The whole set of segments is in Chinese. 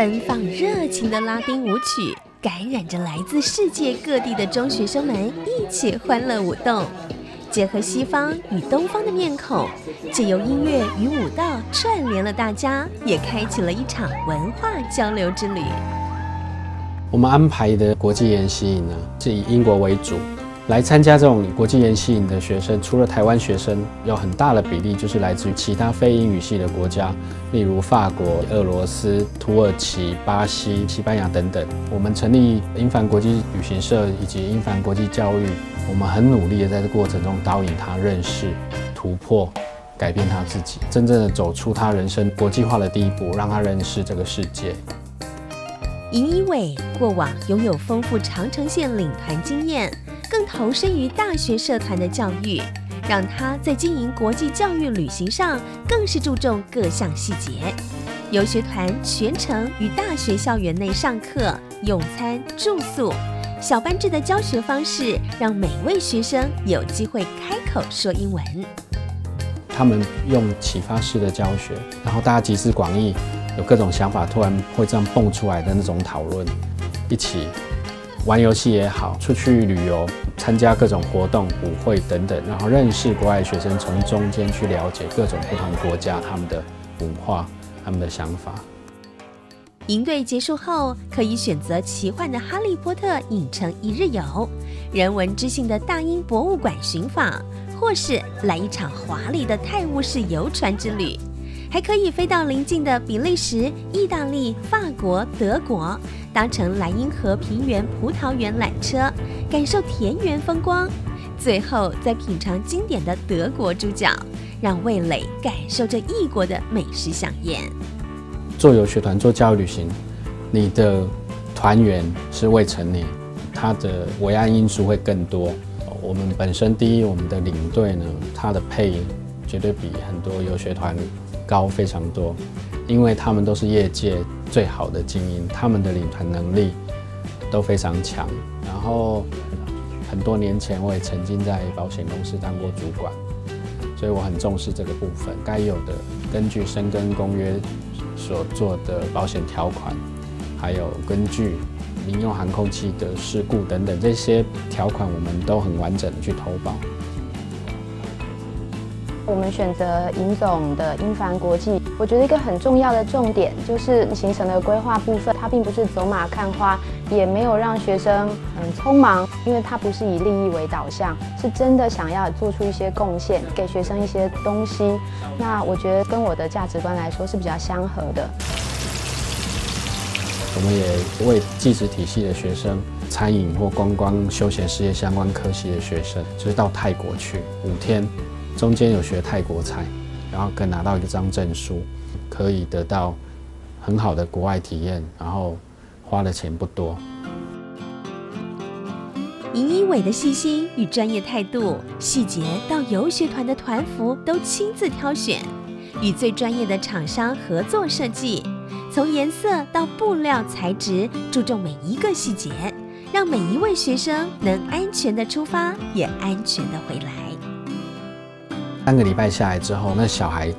奔放热情的拉丁舞曲，感染着来自世界各地的中学生们一起欢乐舞动。结合西方与东方的面孔，借由音乐与舞蹈串联了大家，也开启了一场文化交流之旅。我们安排的国际研习呢，是以英国为主。来参加这种国际研习营的学生，除了台湾学生，有很大的比例就是来自于其他非英语系的国家，例如法国、俄罗斯、土耳其、巴西、西班牙等等。我们成立英凡国际旅行社以及英凡国际教育，我们很努力的在这过程中导引他认识、突破、改变他自己，真正的走出他人生国际化的第一步，让他认识这个世界。尹一伟过往拥有丰富长城线领团经验。更投身于大学社团的教育，让他在经营国际教育旅行上更是注重各项细节。游学团全程于大学校园内上课、用餐、住宿，小班制的教学方式让每位学生有机会开口说英文。他们用启发式的教学，然后大家集思广益，有各种想法，突然会这样蹦出来的那种讨论，一起。玩游戏也好，出去旅游、参加各种活动、舞会等等，然后认识国外学生，从中间去了解各种不同国家他们的文化、他们的想法。营队结束后，可以选择奇幻的哈利波特影城一日游、人文知性的大英博物馆寻访，或是来一场华丽的泰晤士游船之旅。还可以飞到邻近的比利时、意大利、法国、德国，搭乘莱茵河平原葡萄园缆车，感受田园风光。最后再品尝经典的德国猪脚，让味蕾感受着异国的美食飨宴。做游学团做教育旅行，你的团员是未成年，他的维安因素会更多。我们本身第一，我们的领队呢，他的配音绝对比很多游学团。高非常多，因为他们都是业界最好的精英，他们的领团能力都非常强。然后很多年前我也曾经在保险公司当过主管，所以我很重视这个部分。该有的根据深根公约所做的保险条款，还有根据民用航空器的事故等等这些条款，我们都很完整的去投保。我们选择尹总的英凡国际，我觉得一个很重要的重点就是行程的规划部分，它并不是走马看花，也没有让学生很匆忙，因为它不是以利益为导向，是真的想要做出一些贡献，给学生一些东西。那我觉得跟我的价值观来说是比较相合的。我们也为技职体系的学生、餐饮或观光休闲事业相关科系的学生，就是到泰国去五天。中间有学泰国菜，然后可以拿到一张证书，可以得到很好的国外体验，然后花的钱不多。尹一伟的细心与专业态度，细节到游学团的团服都亲自挑选，与最专业的厂商合作设计，从颜色到布料材质，注重每一个细节，让每一位学生能安全的出发，也安全的回来。三个礼拜下来之后，那小孩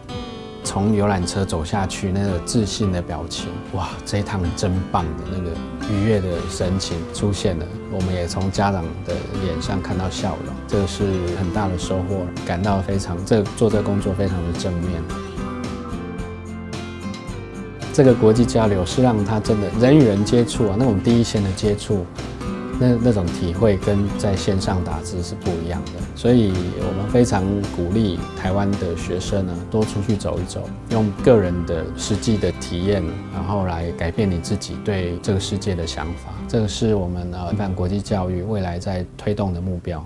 从游览车走下去，那个自信的表情，哇，这一趟真棒的那个愉悦的神情出现了。我们也从家长的脸上看到笑容，这个是很大的收获，感到非常这做这个工作非常的正面。这个国际交流是让他真的人与人接触啊，那种第一线的接触。那那种体会跟在线上打字是不一样的，所以我们非常鼓励台湾的学生呢，多出去走一走，用个人的实际的体验，然后来改变你自己对这个世界的想法。这个是我们呃办国际教育未来在推动的目标。